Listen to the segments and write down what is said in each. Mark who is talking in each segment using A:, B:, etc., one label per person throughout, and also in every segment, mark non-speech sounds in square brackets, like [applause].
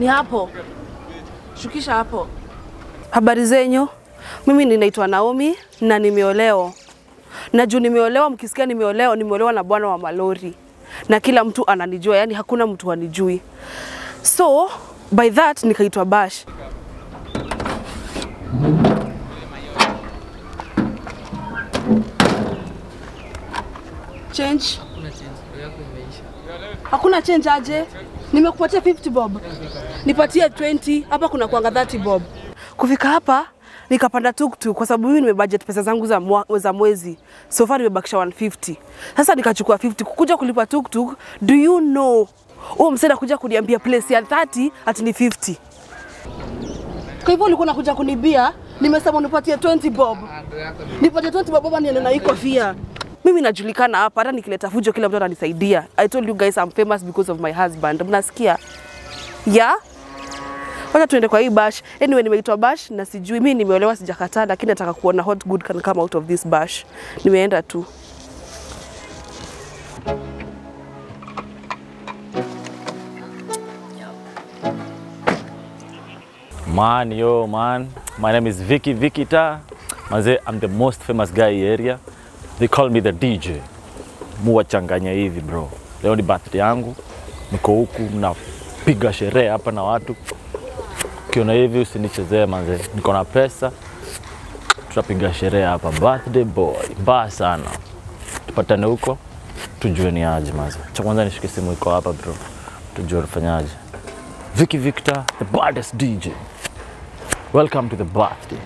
A: Ni hapo. Shukisha hapo. Habari zenyu? Mimi ninaitwa Naomi na nimeolewa. Na juu nimeolewa, mkisikia nimeolewa, nimeolewa na bwana wa malori. Na kila mtu ananijua, yani hakuna mtu anijui. So, by that nikaitwa Bash. Change. Hakuna change aje? Nimekupatia 50 bob. Nipatie 20, hapa kuna kuanga 30 bob. Kufika hapa nikapanda tuktuk kwa sababu mimi nimebudget pesa zangu za, mwa, za mwezi. So far nimebakisha 150. Sasa nikachukua 50 kukuja kulipa tuktuk. Do you know? huo msee anakuja kuniambia place ya 30 ati ni 50. Kwa hivyo ulikuwa unakuja kunibia, nimesema unipatie 20 bob. Nipatie 20 bob baba niende na hii kofia. Mimi najulikana hapa, hata nikileta fujo kila mtu ananisaidia. I told you guys I'm famous because of my husband. Mnasikia? Yeah? Wacha tuende kwa hii bash. Anyway, nimeitwa bash na sijui mimi nimeolewa, sijakataa, lakini nataka kuona hot good can come out of this bash. Nimeenda tu.
B: Man, yo, man. My name is Vicky Vikita. Manze, I'm the most famous guy in area. They call me the DJ. Muwachanganya hivi bro. Leo ni birthday yangu. Niko huku napiga sherehe hapa na watu. Ukiona hivi usinichezee manze. Niko na pesa. Tutapiga sherehe hapa. Birthday boy. Mbaya sana. Tupatane huko. Tujue ni aje manze. Cha kwanza nishike simu iko hapa bro. Tujue unafanyaje. Vicky Victor, the baddest DJ. Welcome to the birthday.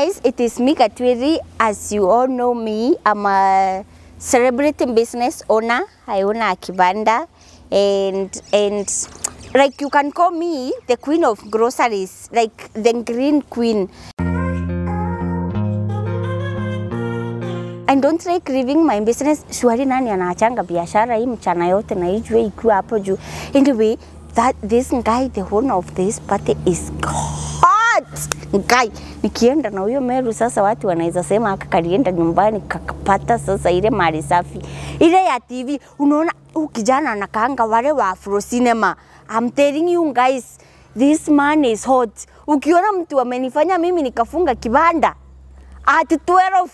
C: Guys, it is me Katwiri. As you all know me, I'm a celebrity business owner. I own a kibanda and and like you can call me the queen of groceries, like the green queen. I don't like leaving my business. Shwari nani anaachanga biashara hii mchana yote na ijue ikiwa hapo juu. Anyway, that this guy the owner of this party is hot guy. Nikienda na huyo Meru sasa, watu wanaweza sema aka kalienda nyumbani kakapata sasa ile mali safi ile ya TV. Unaona ukijana na anakaanga wale wa Afro Cinema. I'm telling you guys, this man is hot. Ukiona mtu amenifanya mimi nikafunga kibanda at 12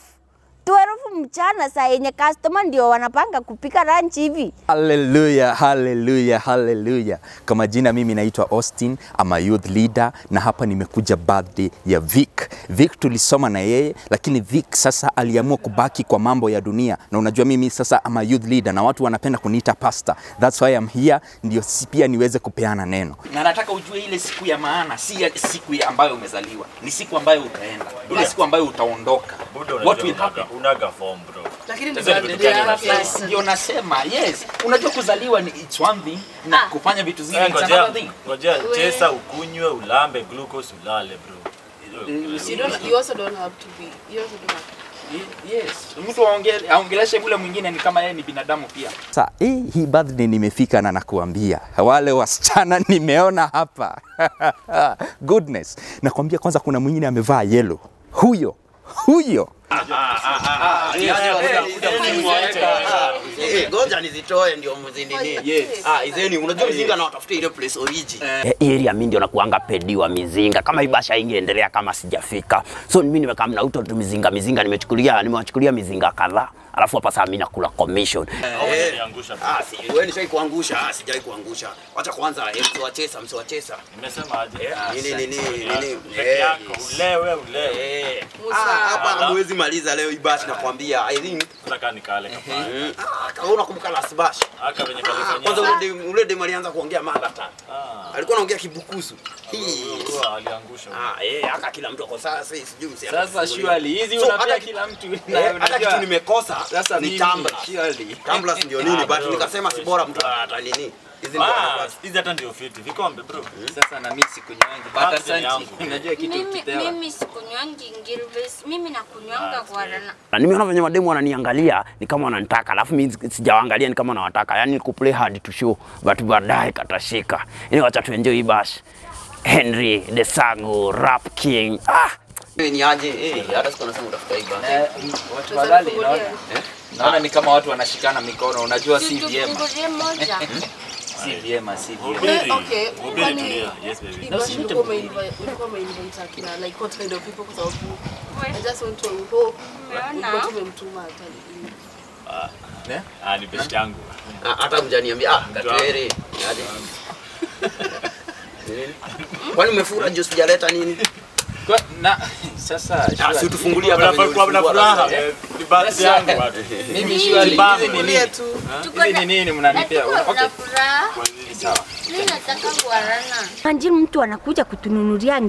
C: 12 mchana saa yenye customer ndio wanapanga kupika lunch hivi.
D: Haleluya, haleluya, haleluya. Kwa majina mimi naitwa Austin, ama youth leader na hapa nimekuja birthday ya Vic. Vic tulisoma na yeye lakini Vic sasa aliamua kubaki kwa mambo ya dunia, na unajua mimi sasa ama youth leader na watu wanapenda kuniita pastor. That's why I'm here, ndio si pia niweze kupeana neno.
E: na nataka ujue ile siku ya maana si siku ya ambayo umezaliwa, ni siku ambayo utaenda, ile siku ambayo utaondoka. What will happen?
B: Unaga form bro.
E: Lakini
B: unasema?
E: yes, ndio nasema yes. Unajua kuzaliwa ni it's one thing na kufanya vitu zingine it's another thing.
B: Ngoja chesa ukunywe, ulambe glucose ulale bro.
A: You don't you also don't have to be. You also don't have
E: Yes, mtu aongele- aongeleshe yule mwingine ni kama yeye ni binadamu pia.
D: Sa, hii hii birthday nimefika na nakuambia wale wasichana [laughs] nimeona hapa [laughs] goodness. Nakwambia kwanza, kuna mwingine amevaa yellow, huyo huyo?
F: Eh, Ngoja nizitoe ndio mzindini. Ah, izeni unajua mizinga na watafuta ile place origin.
G: Eh, area mi ndio nakuanga pediwa mizinga. Kama ibasha basha ingeendelea kama sijafika. So mimi nimekaa mna uto tu mizinga mizinga nimechukulia nimewachukulia mizinga kadhaa alafu hapa sasa mimi nakula commission
F: Wewe ni shai wewe nishai kuangusha, ah, sijai kuangusha. Wacha kwanza eh, msiwachesa, msiwachesa.
B: Nimesema aje?
F: Nini nini nini. Eh,
B: ulewe ulewe.
F: eh. Ah, hapa hamwezi maliza leo Ibash, bash nakwambia. I think
B: Nataka nikale kapale.
F: mm, ah, kaona unakumbuka last bash.
B: Aka venye
F: Kwanza
B: kalifanyia.
F: ule ule dem alianza kuongea mada tatu. Alikuwa anaongea kibukusu. Hii.
B: Huyo aliangusha.
F: Ah, eh, aka kila mtu ako sasa sijui msi.
E: Sasa surely hizi unapea kila mtu
F: Eh, hata kitu nimekosa
E: Sasa
F: ni
E: tambla.
F: Tambla ndio nini [laughs]
B: Ah,
F: but nikasema si bora mtu [laughs] ata nini. Hizi ndio wanapata.
B: hizi hata ndio fiti vikombe bro.
E: Sasa na mimi sikunywangi. But
B: santi
E: Unajua kitu
C: Mimi,
E: ukipewa.
C: mimi sikunywangi Gilbert, mimi nakunywanga rana.
H: na nimeona venye mademu wananiangalia ni kama wananitaka, alafu mimi sijawaangalia ni kama nawataka, yani ku play hard to show, but baadaye katashika. Ni wacha tu enjoy bash. Henry Desagu, Rap King. Ah,
F: ni aje? Eh, hata siku nasema utafuta.
E: Eh, watu walali naona. Naona ni kama watu wanashikana mikono. Unajua si vyema.
C: Tufungulie moja. [laughs]
E: Si vyema, si vyema.
I: Okay, kwani-
B: tulia. Yes baby.
I: Basi ulikuwa ulikuwa umeinvite akina like what kind of people kwa sababu I just want to hope ulikuwa tumemtuma atali.
B: Ah, ni best yangu.
F: Ah, Hata mjaniambia ah, Gatwere. Ni aje? Nini? Kwani umefura juice sijaleta nini?
E: Kwa- Na [laughs] sasa
F: si utufungulie
B: furaha. Ni birthday yangu watu. [laughs]
E: mimi shwari ni nini mnanipea? Okay. Sawa.
J: Mtu anakuja kutununulia.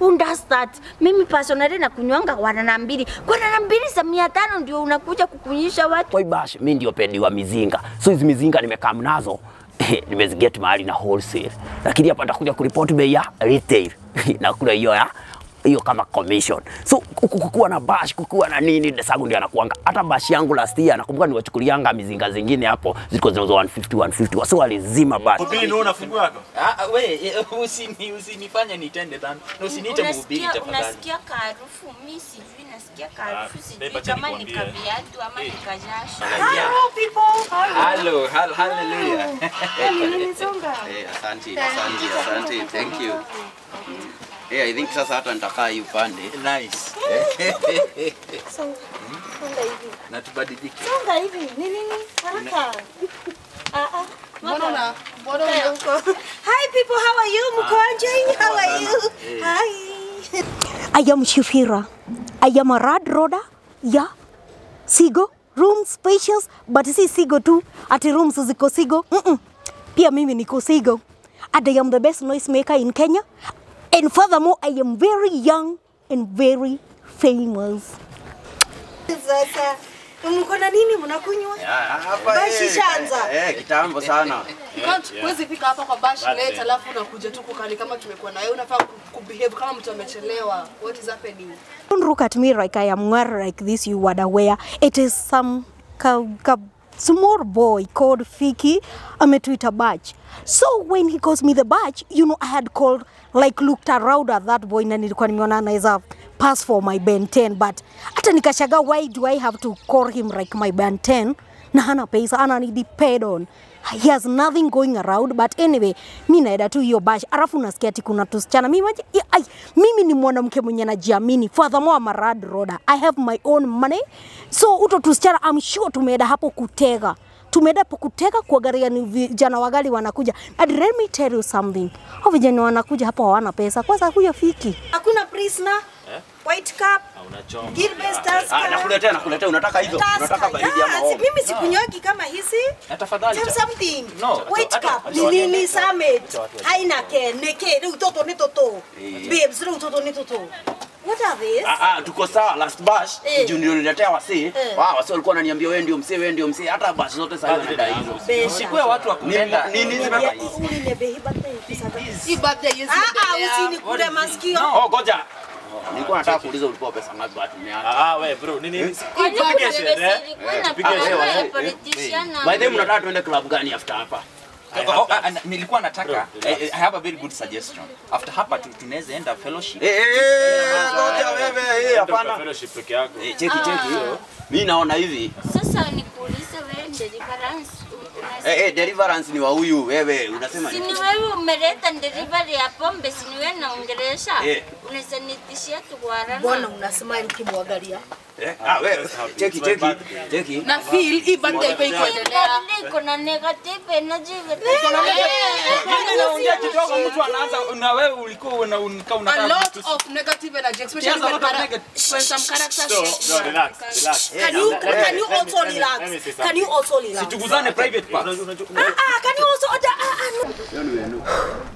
J: Who does? Mimi personally nakunywanga wanana mbili. Guarana mbili za mia tano ndio unakuja kukunyisha watu.
H: kwa bash mimi ndio pendi wa mizinga. So hizi mizinga nimekaa nazo [laughs] nimeziget mahali na wholesale, lakini hapa nitakuja kuripoti bei ya retail na hiyo ya hiyo kama commission. So kuku- kukuwa na bash, kukuwa na nini, Desagu ndio anakuanga. Hata bash yangu last year nakumbuka niwachukulianga mizinga zingine hapo zilikuwa zinauza 150 150, wasi walizima bash.
B: Hubiri ndio unafungua yako?
E: Ah, we eh, usini usinifanye nitende dhambi. Na usiniite mhubiri tafadhali.
C: unasikia harufu mimi sijui nasikia harufu
B: Ah,
C: sijui kama ni kaviatu ama ni kajasho.
E: Hello, people. Hello, hallelujah.
F: Eh, asante, asante, asante. Thank you. Eh, I think sasa hata nitakaa hii upande.
E: Nice. [laughs] Songa hivi. Na tubadilike.
I: Mbona na mbona huko?
J: Hi people, how are you? Mkonje, [laughs] how are you? Hi. I am Shifira. I am a rad roda. Yeah. Sigo. Room spacious, but si sigo tu. Ati rooms ziko sigo. Mm-mm. Pia mimi niko sigo. And I am the best noise maker in Kenya. And furthermore, I am very young and very famous. Sasa mko na nini mnakunywa? Bashi
F: eh,
J: shanza.
F: Eh, kitambo sana.
I: Huwezi fika hapa kwa bash late alafu unakuja tu kukani kama tumekuwa na wewe unafaa kubehave kama mtu amechelewa. What is happening?
J: Don't look at me like I am ngwar like this, you would aware. It is some ka, ka, small boy called Fiki ametuita badge. So when he calls me the badge, you know, I had called, like looked around at that boy na nilikuwa nimeona anaweza pass for my Ben 10 but hata nikashaga why do I have to call him like my Ben 10 na hana pesa ana ni depend on. He has nothing going around but anyway mi naenda tu hiyo bash. Alafu nasikia ati kuna tusichana. Mimi, maji- ai, mimi ni mwanamke mwenye najiamini. Furthermore marad roda I have my own money. So uto tusichana I'm sure tumeenda hapo kutega tumeenda kuteka kwa kuangalia ni vijana wagali wanakuja and let me tell you something hao vijana wanakuja hapo hawana pesa kwanza huyo fiki hakuna prisoner white cup
B: Unachoma.
J: Gilbert Stars
F: Ah, nakuletea, nakuletea. Unataka hizo? Unataka baridi ama home?
J: mimi sikunywagi kama hizi
E: tafadhali.
J: Tell something.
E: No,
J: White cup. Ni nini summit. Haina ke, neke, ni utoto ni toto. Babes, ni utoto ni toto. What are these?
F: Ah, ah, tuko sawa last bash
J: Eh.
F: juu ndio niletea wasee
J: Eh.
F: wao wasee walikuwa wananiambia wewe ndio msee wewe ndio msee hata bash zote sasa wanadai hizo
E: Sikuwe watu wa kupenda.
F: Nini- nini zime
I: Hii birthday yes.
J: Ah, ah, usinikule masikio.
F: oh goja. nilikuwa nataka kuuliza ulikuwa pesa ngapi but umeacha
B: Ah, wewe bro, nini? Eh,
C: pesa
B: sherehe.
C: ya politician na-
F: by the way mnataka tuende club gani after hapa
E: Oh, oh, ah, ah, nilikuwa nataka I, I have a very good suggestion. After hapa tu- tunaweza enda fellowship.
F: eh eh ngoja wewe
B: hii kwa
F: hapana
B: fellowship peke yako.
F: Eh, cheki cheki mimi naona hivi
C: Sasa nikuulize wewe deliverance
F: eh eh deliverance ni wa huyu wewe unasema
C: Si
F: nini
C: ni wewe umeleta delivery ya pombe, si ni wewe naongelesha?
F: Eh.
C: Unaweza nitishia tukuarana.
I: Mbona unasema nikimwangalia?
F: Eh ah wewe cheki cheki cheki
I: Na feel hii birthday iko
C: Hii
I: ikuendelea.
C: birthday iko na negative energy.
E: Unaongea kidogo mtu anaanza na wewe ulikuwa una unika
I: A
E: unataka
I: lot of negative energy, especially when, when some characters
B: No, no, relax, relax.
J: Can you, can you also relax? Can you also relax?
E: tuguzane private parts.
J: Ah, ah, can you also? Ah, ah,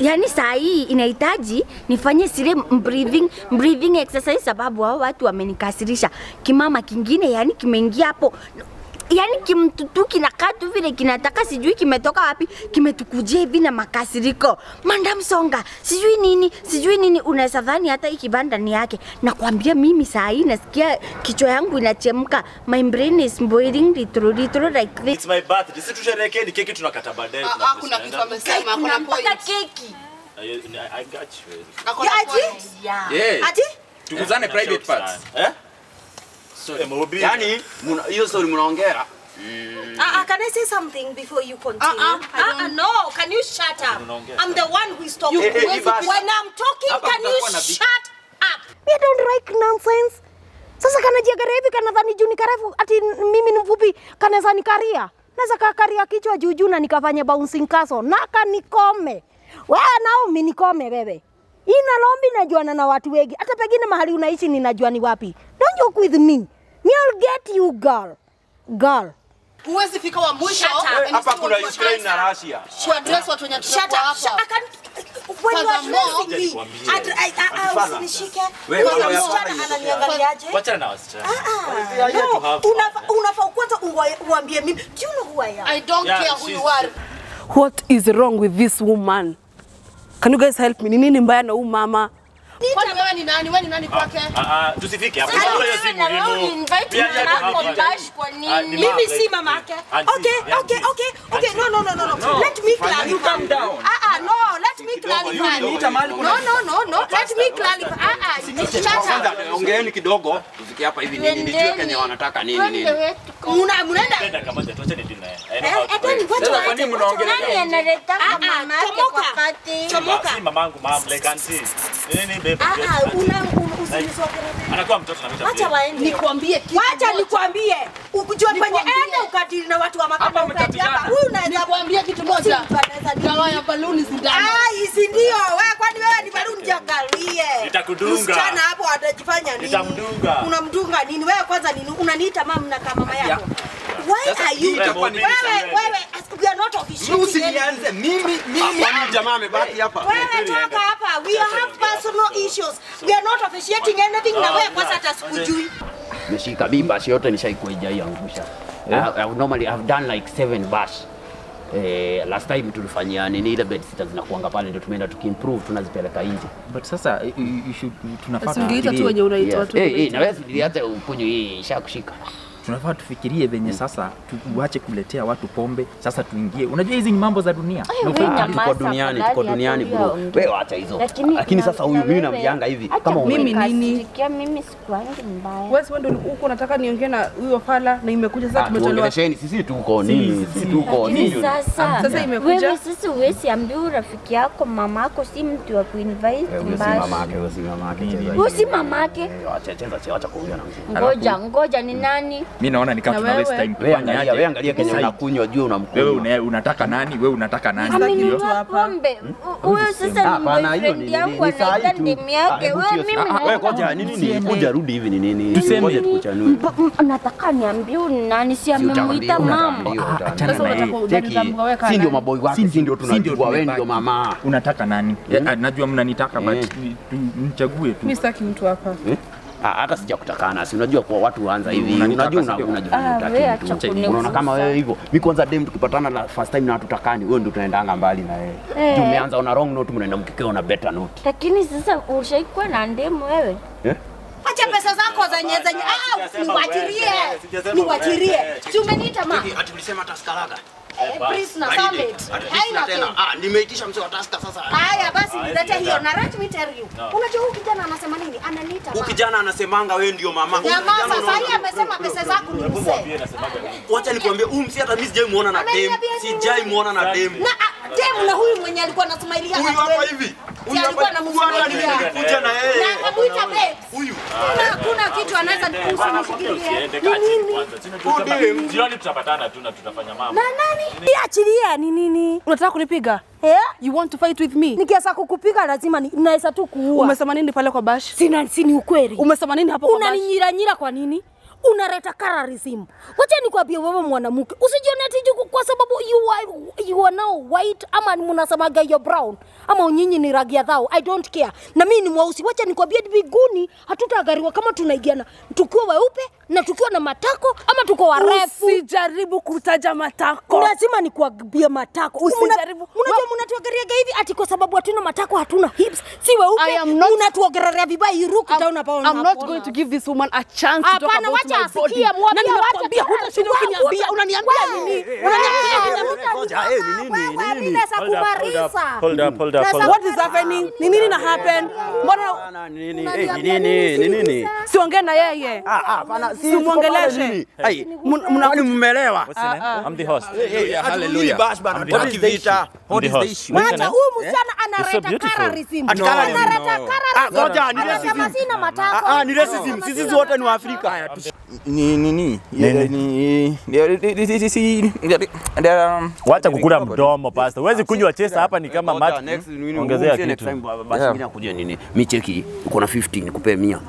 J: no. Yaani saa hii inahitaji nifanye sile breathing, breathing exercise sababu hao watu wamenikasirisha. Kimama kingine yani kimeingia hapo
C: yani kimtutu kinakaa tu vile kinataka, sijui kimetoka wapi, kimetukujia hivi na makasiriko. manda msonga, sijui nini, sijui nini, unaweza dhani hata hii kibanda ni yake. Nakwambia mimi saa hii nasikia kichwa yangu inachemka, my brain is boiling little little like this.
B: It's my birthday. Si tusherekee ni keki tunakata baadaye.
A: Ah, ah, kuna kitu amesema,
C: Kuna
A: point.
C: keki.
B: I, I got you.
A: Ati?
C: Yeah. Ati?
E: Tukuzane private parts.
B: Eh?
F: Sorry.
B: Mobi.
F: Yaani muna- hiyo story mnaongea.
J: Uh, uh, can I say something before you continue?
A: I
J: uh, uh, no, can you shut up? I'm the one who is talking.
F: You- hey, eh,
J: when I'm talking,
E: Hapa
J: can you shut up?
C: I don't like nonsense. Sasa kanajiangalia hivi kanadhani juu ni karefu ati mimi ni mfupi kanaweza nikaria. Naweza kakaria kichwa juu juu na nikafanya bouncing castle na kanikome. Wewe Naomi nikome wewe. Hii Nairobi najuana na watu wengi. Hata pengine mahali unaishi ninajua ni wapi. Don't joke with me. I'll get you girl. Girl.
A: Huwezi fika wa mwisho.
J: Shut up.
F: Hapa kuna Ukraine na Russia.
A: Kuaddress watu wenye
J: Shut
A: tunakuwa hapa.
J: when you address me,
B: Nikwambie.
J: I, I, I, I, usinishike.
F: Wewe,
J: msichana ananiangaliaje?
B: Wachana na wasichana.
J: Ah, no, unafaa unafaa kwanza uambie mimi. Do you know who I am?
A: I don't
B: Yeah,
A: care who you are. What is wrong with this woman? Can you guys help me? Ni nini mbaya na huyu mama? Kwake?
B: Ah, ah, tusifike hapo.
C: Mama?
B: Ah,
J: Mimi si mamake. Okay, okay, okay, okay. No, no, no, no, no. Let me clarify.
E: You calm down.
J: Ah, ah, no, let me clarify. No, no, no, no. Let me clarify. Ah, ah,
F: Kwanza ongeeni kidogo. Tufikie hapa hivi nini nijue Kenya wanataka nini nini.
J: Muna- Mnaenda
B: Nenda kamoja, tuachane dini naye. I know how to pray.
J: then what
E: Sasa
J: you
E: kwa nini mnaongelea?
C: Nani analeta
J: Ah, ah,
C: mama yake kwa kati?
J: Chomoka.
B: Si mamangu, mam, like auntie. Nini, babe?
J: Ah, ah.
A: Nikwambie kitu.
J: Wacha nikwambie. Ukijua kwenye
A: ende
J: enda ukatili na watu wa
E: hapa.
J: Huyu unaweza
A: Nikwambie kitu moja. Dawa ya baluni.
J: Ah, hizi ndio. Wewe kwani wewe ni baluni.
B: Nitakudunga.
J: Msichana hapo atajifanya nini?
B: Nitamdunga.
J: Unamdunga nini? Wewe kwanza nini? Unaniita mama na kama mama yako. Why are you?
E: hii
J: Wewe wewe we are not officiating.
E: Usinianze mimi mimi.
F: Kwani jamaa amebaki hapa?
J: Wewe toka hapa. We have personal issues. We are not officiating anything na wewe kwanza hata sikujui.
G: Nishika mimba yote nishaikuijaiangusha. Yeah. I, I, normally I've done like seven bash. Eh, last time tulifanyia nini ile bed sitter zinakuanga pale ndio tumeenda tukiimprove tunazipeleka nje.
D: but sasa you, should, tunafuata
A: Usingeita tu wenye unaita watu.
G: Eh, eh, na wewe niliacha upunyu hii ishakushika.
D: Tunafaa tufikirie venye sasa tuache kuletea watu pombe sasa tuingie unajua hizi ni mambo za dunia
G: Tuko duniani, tuko duniani bro. Wewe acha hizo.
C: Lakini
G: sasa huyu mimi namjanga hivi kama
A: Mimi nini?
C: mimi sikuangi mbaya.
A: Wewe sio ndio uko unataka niongee na huyo fala na imekuja sasa
G: Ah,
A: tumetolewa.
G: sisi tuko nini? Sisi tuko nini?
C: sasa,
A: Sasa imekuja.
C: wewe sisi uwezi ambiu rafiki yako mamako si mtu wa kuinvite
G: Wewe si
C: mbaya.
G: mamake, wewe si mamake.
C: Wewe si mamake.
G: Acha cheza cheza acha kuongea na mzee.
C: Ngoja, ngoja ni nani?
D: Mi naona ni kama
A: Na
D: tuna waste
A: wewe?
D: time
G: Wewe
D: kufanya
G: angalia,
D: aje.
G: wewe angalia Kenya
D: Decide.
G: unakunywa jua
D: wewe
G: unamkunywa.
D: una, unataka nani wewe unataka nani
C: Amenunua
A: hapa.
C: pombe. Huyo sasa ni
G: Hapana, hiyo
C: boyfriend
G: ni
C: yangu anaita ndimi yake.
G: Ah,
C: Wewe mimi
G: Ah, ah, wewe ngoja nini ni kuja rudi hivi ni nini?
D: Tuseme.
G: Ngoja tukuchanue.
C: Nataka niambie ni nani si amemuita mama.
D: achana
A: Sasa
D: na
A: unataka
D: yeye.
A: wewe
G: Si ndio
A: maboy
G: maboi wake,
D: Si
G: si ndio tunajua wewe ndio mama.
D: unataka nani najua mnanitaka but tu- mchague tu
A: Mimi sitaki mtu hapa.
G: Ah, hata sijakutakana, si unajua kwa watu huanza hivi.
D: Unanitaka,
G: Unajua
C: Ah.
G: Unaona kama wewe hivyo. Mimi kwanza dem tukipatana la first time na hatutakani, wewe ndio tunaendanga mbali na wewe.
C: Eh.
G: Juu umeanza una wrong note, mnaenda mkikeo na better note.
C: Lakini sasa ushaikuwa na ndemu wewe?
G: Eh?
J: Acha pesa zako zenye zenye ah, niwachirie. Niwachirie. Si umeniita mama?
F: Ati ulisema taskalaga.
J: Eh.
F: Ah, nimeitisha mzee wa taska sasa.
J: Haya basi
B: Ah,
J: hiyo na let me tell you. Unajua huyu kijana anasema nini? Ananiita
F: Huyu kijana anasemanga wewe ndio mama.
J: Jamaa sasa
F: unaona-
J: amesema pesa zako ni mzee.
B: mwambie nasemaga nini.
F: Wacha nikwambie, huyu msi hata mimi sijai muona na dem. Sijai muona na dem.
J: Na dem na huyu mwenye alikuwa anasmailia
F: Huyu hapa hivi. Huyu
J: alikuwa
F: hapa
J: anamsmailia.
F: huyu na
J: Na akamuita babe.
F: Huyu.
J: Kuna kuna kitu anaweza
B: chini
J: nini?
B: Jioni tutapatana tu na tutafanya mambo.
C: Na nani? Achilia ni nini?
A: Unataka kunipiga?
C: Eh?
A: You want to fight with me?
C: Nikiasa kukupiga lazima ni- naweza tu kuua.
A: Umesema nini pale kwa bash?
C: Sina si ni ukweli.
A: Umesema nini hapo kwa bash?
C: Unaninyiranyira kwa nini?
J: Unaleta colorism. Wacha nikwambie wewe mwanamke, usijione ati kwa sababu you are, you are now white ama mnasemaga you're brown ama unyinyi ni rangi ya dhao. I don't care. Na mimi ni mweusi. Wacha nikwambie biguni hatutagariwa kama tunaigiana tukiwa weupe na tukiwa na matako ama tuko warefu.
A: Usijaribu kutaja matako.
J: Lazima nikuambie matako.
A: Usijaribu.
J: Unajua mnatuongelea hivi ati kwa sababu hatuna matako, hatuna hips, si weupe.
A: I am not-
J: Mnatuongelea vibaya, you look down upon
A: I'm not going to give this woman a chance to talk about
J: wacha
A: my
J: asikie, mwambie wacha
A: hutashinda ukiniambia, unaniambia nini? Unaniambia nini?
F: Ngoja, eh, nini? Nini?
J: mimi naweza
B: Hold up, hold up, hold up, hold up, hold up.
A: What is happening? Ni nini na happen? Mbona
F: Hapana, nini? Eh, ni nini? Nini?
A: siongee na yeye?
F: Ah, ah, pana si muongeleshe. Ai,
A: Mun- mna-
F: kwani mmelewa?
B: What's your name? I'm the host.
F: Hallelujah.
B: I'm
F: what is. The What is the issue?
J: Wacha huyu msichana analeta
B: beautiful.
J: colorism.
F: Ati colorism.
J: Analeta
F: Ah, ngoja, ni
J: Anasema sina matako.
F: Ah, ah, ni. Sisi wote ni Waafrika.
E: ni nini
B: Nini?
E: ni ni
B: Wacha kukula mdomo pasta. Huwezi kunywa chesa hapa ni kama
K: nini,
B: Ongezea
K: next
B: kitu.
K: time, basi
E: Yeah.
K: mimi nakuja nini? Mi cheki uko na 15 nikupe 100.